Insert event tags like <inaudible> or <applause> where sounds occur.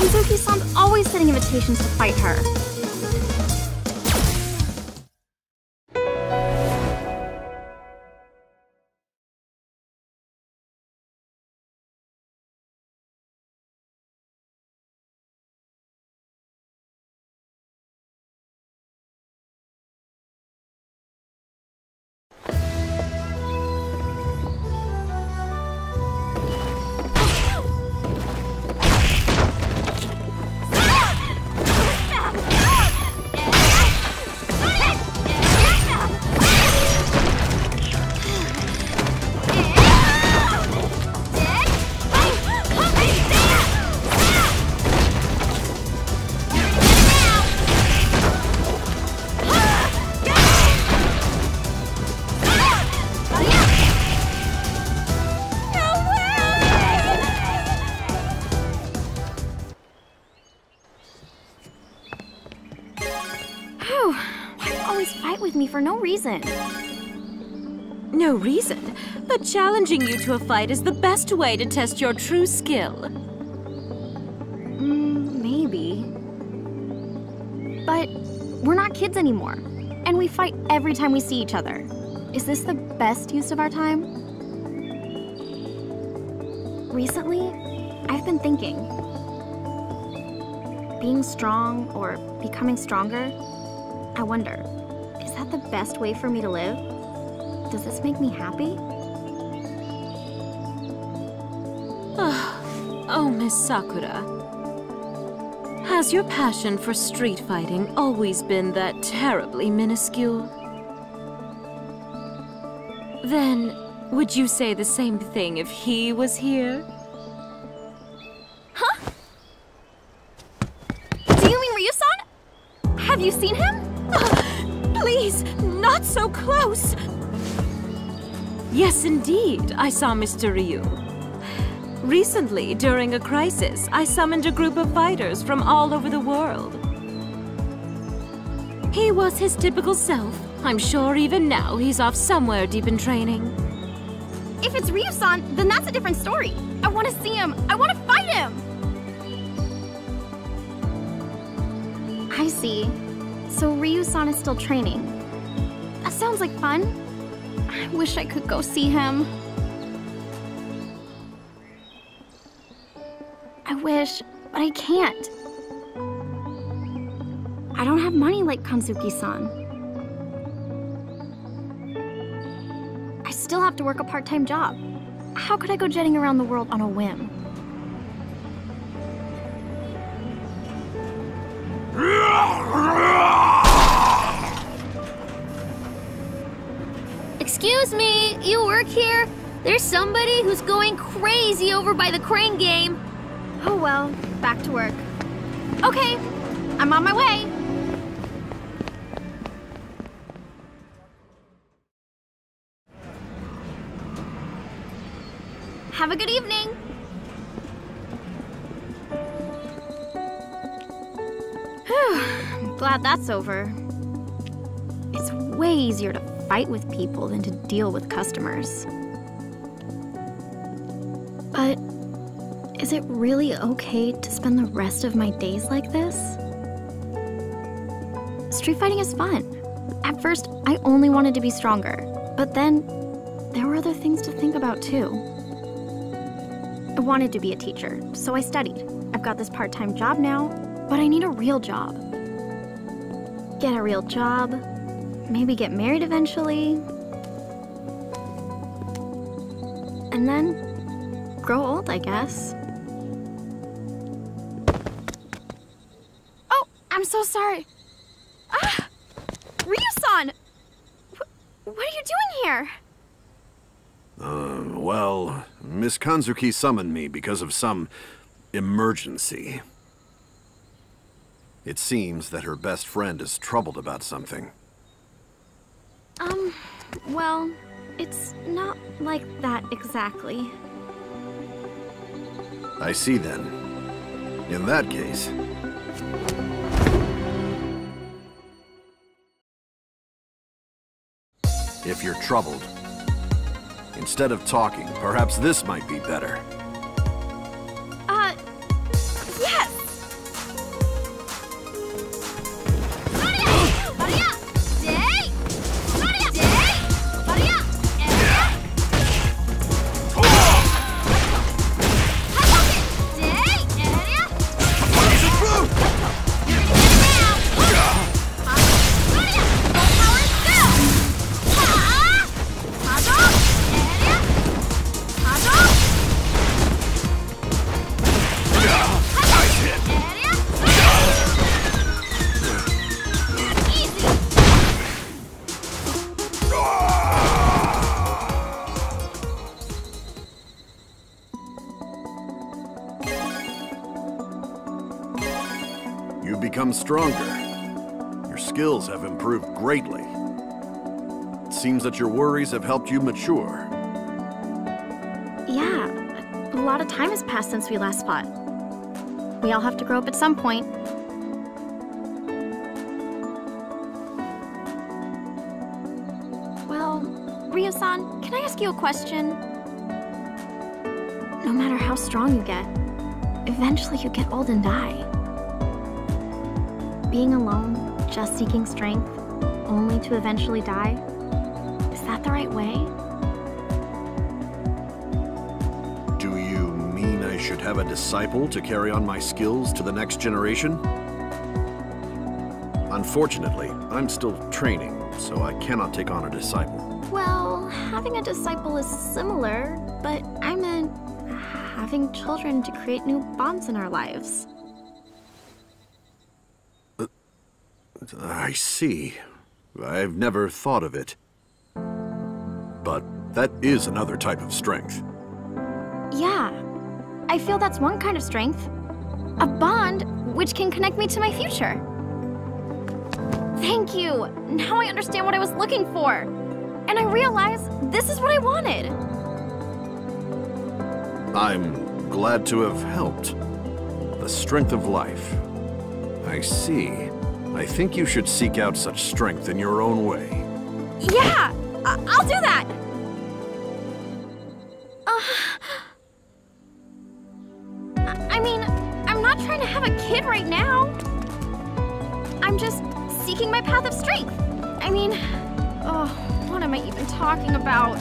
Kanzuki-san's always sending invitations to fight her. Fight with me for no reason? No reason, but challenging you to a fight is the best way to test your true skill. Mm, maybe. But we're not kids anymore, and we fight every time we see each other. Is this the best use of our time? Recently, I've been thinking. Being strong or becoming stronger, I wonder, that the best way for me to live? Does this make me happy? <sighs> Oh, Miss Sakura. Has your passion for street fighting always been that terribly minuscule? Then, would you say the same thing if he was here? Huh? Do you mean Ryu-san? Have you seen him? <laughs> Please, not so close! Yes, indeed, I saw Mr. Ryu. Recently, during a crisis, I summoned a group of fighters from all over the world. He was his typical self. I'm sure even now he's off somewhere deep in training. If it's Ryu-san, then that's a different story. I want to see him. I want to fight him. I see. So Ryu-san is still training. Sounds like fun. I wish I could go see him. I wish, but I can't. I don't have money like Kanzuki-san. I still have to work a part-time job. How could I go jetting around the world on a whim? You work here? There's somebody who's going crazy over by the crane game. Oh well, back to work. Okay, I'm on my way. Have a good evening. Whew, I'm glad that's over. It's way easier to fight with people than to deal with customers. But is it really okay to spend the rest of my days like this? Street fighting is fun. At first, I only wanted to be stronger, but then there were other things to think about too. I wanted to be a teacher, so I studied. I've got this part time job now, but I need a real job. Get a real job, maybe get married eventually, and then grow old, I guess. Oh, I'm so sorry. Ah! Ryu-san! What are you doing here? Uh, well, Miss Kanzuki summoned me because of some emergency. It seems that her best friend is troubled about something. Um, well, it's not like that exactly. I see then. In that case, if you're troubled, instead of talking, perhaps this might be better. You've become stronger. Your skills have improved greatly. It seems that your worries have helped you mature. Yeah, a lot of time has passed since we last fought. We all have to grow up at some point. Well, Ryu-san, can I ask you a question? No matter how strong you get, eventually you get old and die. Being alone, just seeking strength, only to eventually die, is that the right way? Do you mean I should have a disciple to carry on my skills to the next generation? Unfortunately, I'm still training, so I cannot take on a disciple. Well, having a disciple is similar, but I meant having children to create new bonds in our lives. I see. I've never thought of it. But that is another type of strength. Yeah, I feel that's one kind of strength. A bond which can connect me to my future. Thank you! Now I understand what I was looking for. And I realize this is what I wanted. I'm glad to have helped. The strength of life. I see. I think you should seek out such strength in your own way. Yeah, I- I'll do that. Uh, I mean, I'm not trying to have a kid right now. I'm just seeking my path of strength. I mean, oh, what am I even talking about?